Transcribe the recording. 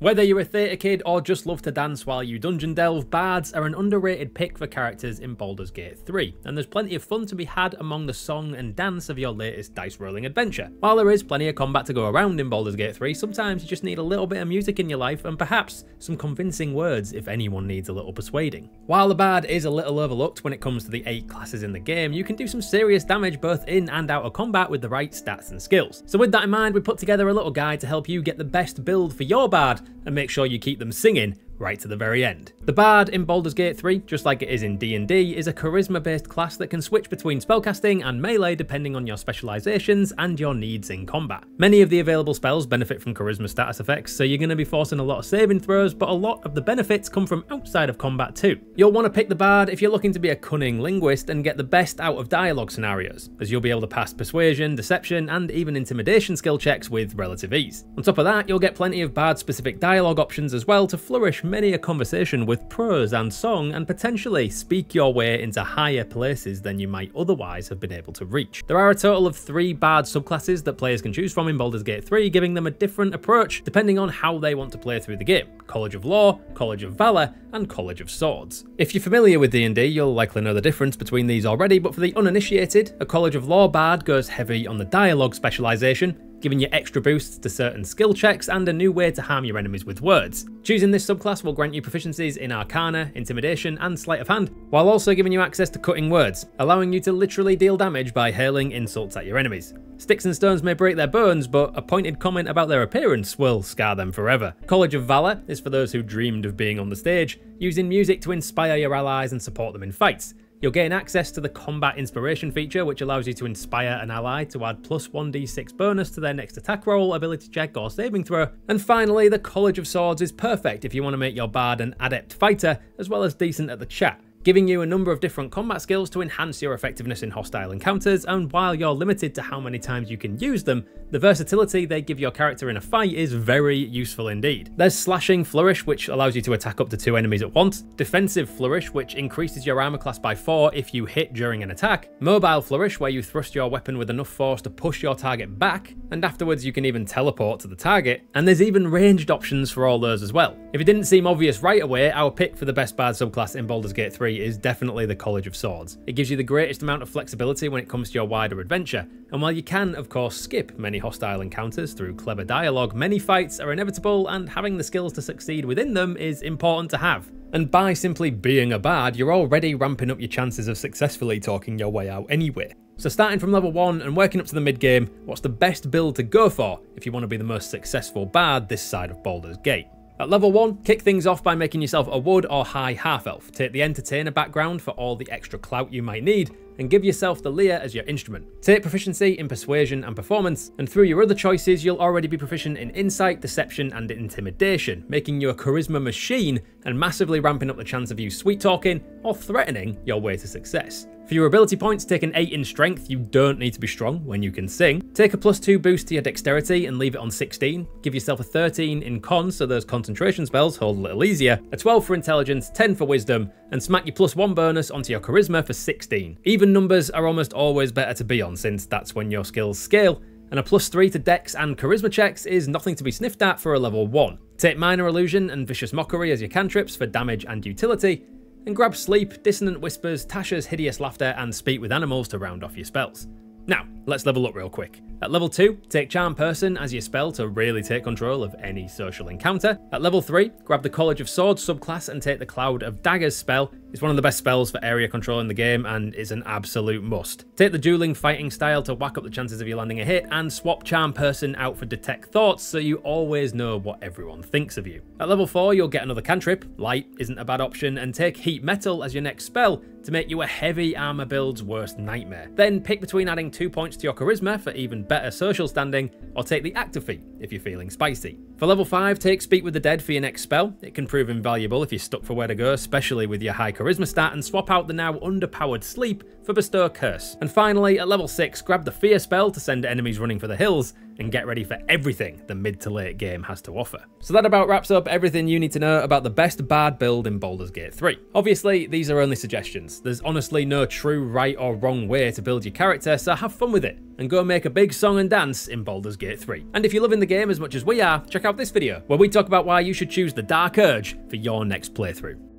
Whether you're a theatre kid or just love to dance while you dungeon delve, bards are an underrated pick for characters in Baldur's Gate 3, and there's plenty of fun to be had among the song and dance of your latest dice rolling adventure. While there is plenty of combat to go around in Baldur's Gate 3, sometimes you just need a little bit of music in your life and perhaps some convincing words if anyone needs a little persuading. While the bard is a little overlooked when it comes to the 8 classes in the game, you can do some serious damage both in and out of combat with the right stats and skills. So with that in mind, we put together a little guide to help you get the best build for your bard and make sure you keep them singing right to the very end. The Bard in Baldur's Gate 3, just like it is in D&D, is a charisma-based class that can switch between spellcasting and melee depending on your specializations and your needs in combat. Many of the available spells benefit from charisma status effects, so you're going to be forcing a lot of saving throws, but a lot of the benefits come from outside of combat too. You'll want to pick the Bard if you're looking to be a cunning linguist and get the best out of dialogue scenarios, as you'll be able to pass persuasion, deception, and even intimidation skill checks with relative ease. On top of that, you'll get plenty of Bard-specific dialogue options as well to flourish many a conversation with prose and song and potentially speak your way into higher places than you might otherwise have been able to reach. There are a total of three Bard subclasses that players can choose from in Baldur's Gate 3, giving them a different approach depending on how they want to play through the game. College of Lore, College of Valor, and College of Swords. If you're familiar with D&D, you'll likely know the difference between these already, but for the uninitiated, a College of Lore Bard goes heavy on the dialogue specialisation, giving you extra boosts to certain skill checks and a new way to harm your enemies with words. Choosing this subclass will grant you proficiencies in Arcana, Intimidation, and Sleight of Hand, while also giving you access to cutting words, allowing you to literally deal damage by hurling insults at your enemies. Sticks and stones may break their bones, but a pointed comment about their appearance will scar them forever. College of Valor is for those who dreamed of being on the stage, using music to inspire your allies and support them in fights. You'll gain access to the Combat Inspiration feature, which allows you to inspire an ally to add plus 1d6 bonus to their next attack roll, ability check, or saving throw. And finally, the College of Swords is perfect if you want to make your bard an adept fighter, as well as decent at the chat giving you a number of different combat skills to enhance your effectiveness in hostile encounters, and while you're limited to how many times you can use them, the versatility they give your character in a fight is very useful indeed. There's Slashing Flourish, which allows you to attack up to two enemies at once, Defensive Flourish, which increases your armor class by 4 if you hit during an attack, Mobile Flourish, where you thrust your weapon with enough force to push your target back, and afterwards you can even teleport to the target, and there's even ranged options for all those as well. If it didn't seem obvious right away, our pick for the best bard subclass in Baldur's Gate 3 is definitely the College of Swords. It gives you the greatest amount of flexibility when it comes to your wider adventure, and while you can, of course, skip many hostile encounters through clever dialogue, many fights are inevitable, and having the skills to succeed within them is important to have. And by simply being a bard, you're already ramping up your chances of successfully talking your way out anyway. So starting from level 1 and working up to the mid game, what's the best build to go for if you want to be the most successful bard this side of Baldur's Gate? At level 1, kick things off by making yourself a wood or high half elf. Take the entertainer background for all the extra clout you might need, and give yourself the lyre as your instrument. Take proficiency in persuasion and performance, and through your other choices you'll already be proficient in insight, deception and intimidation, making you a charisma machine and massively ramping up the chance of you sweet talking or threatening your way to success. For your ability points, take an 8 in strength, you don't need to be strong when you can sing. Take a plus 2 boost to your dexterity and leave it on 16. Give yourself a 13 in con so those concentration spells hold a little easier. A 12 for intelligence, 10 for wisdom, and smack your plus 1 bonus onto your charisma for 16. Even numbers are almost always better to be on since that's when your skills scale, and a plus 3 to dex and charisma checks is nothing to be sniffed at for a level 1. Take minor illusion and vicious mockery as your cantrips for damage and utility, and grab Sleep, Dissonant Whispers, Tasha's Hideous Laughter, and Speak with Animals to round off your spells. Now, let's level up real quick. At level 2, take Charm Person as your spell to really take control of any social encounter. At level 3, grab the College of Swords subclass and take the Cloud of Daggers spell. It's one of the best spells for area control in the game and is an absolute must. Take the Dueling Fighting style to whack up the chances of you landing a hit and swap Charm Person out for Detect Thoughts so you always know what everyone thinks of you. At level 4, you'll get another cantrip, Light isn't a bad option, and take Heat Metal as your next spell to make you a heavy armor build's worst nightmare. Then pick between adding 2 points to your charisma for even better social standing, or take the Actor feat if you're feeling spicy. For level 5, take Speak with the Dead for your next spell. It can prove invaluable if you're stuck for where to go, especially with your high Charisma stat and swap out the now underpowered Sleep for Bestow Curse. And finally, at level 6, grab the Fear spell to send enemies running for the hills, and get ready for everything the mid to late game has to offer. So that about wraps up everything you need to know about the best bard build in Baldur's Gate 3. Obviously, these are only suggestions. There's honestly no true right or wrong way to build your character, so have fun with it and go make a big song and dance in Baldur's Gate 3. And if you're loving the game as much as we are, check out this video, where we talk about why you should choose the Dark Urge for your next playthrough.